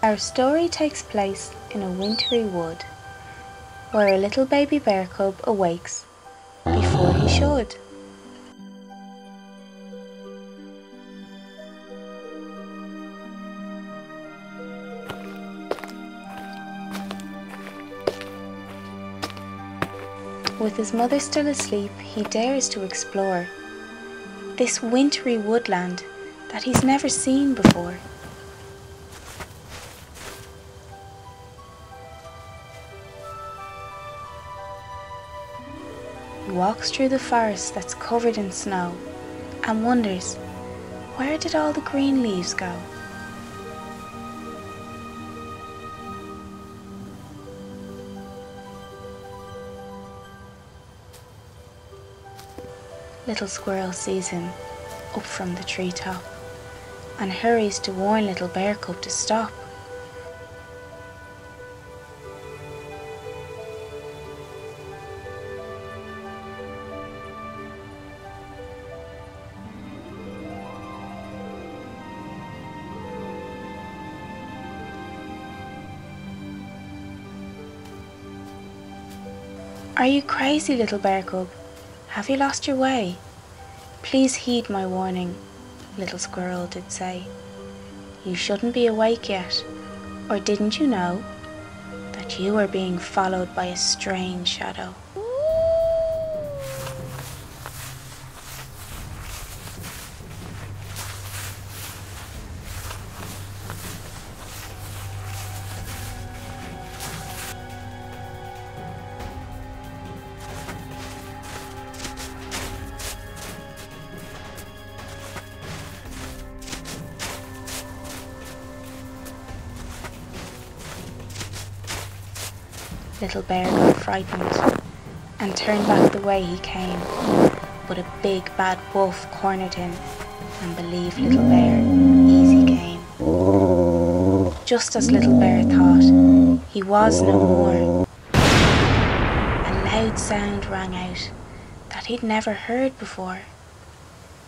Our story takes place in a wintry wood where a little baby bear cub awakes before he should. With his mother still asleep, he dares to explore this wintry woodland that he's never seen before. Walks through the forest that's covered in snow and wonders where did all the green leaves go? Little Squirrel sees him up from the treetop and hurries to warn Little Bear Cub to stop. Are you crazy, little bear cub? Have you lost your way? Please heed my warning, little squirrel did say. You shouldn't be awake yet, or didn't you know that you are being followed by a strange shadow? Little Bear got frightened and turned back the way he came, but a big bad wolf cornered him and believed Little Bear easy game. Just as Little Bear thought, he was no more. A loud sound rang out that he'd never heard before.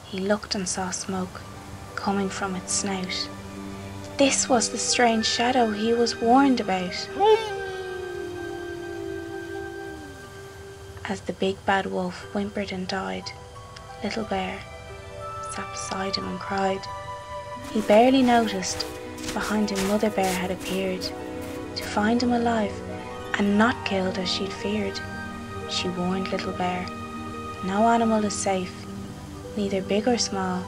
He looked and saw smoke coming from its snout. This was the strange shadow he was warned about. As the big bad wolf whimpered and died, Little Bear sat beside him and cried. He barely noticed behind him Mother Bear had appeared to find him alive and not killed as she'd feared. She warned Little Bear, no animal is safe, neither big or small.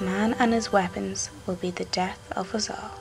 Man and his weapons will be the death of us all.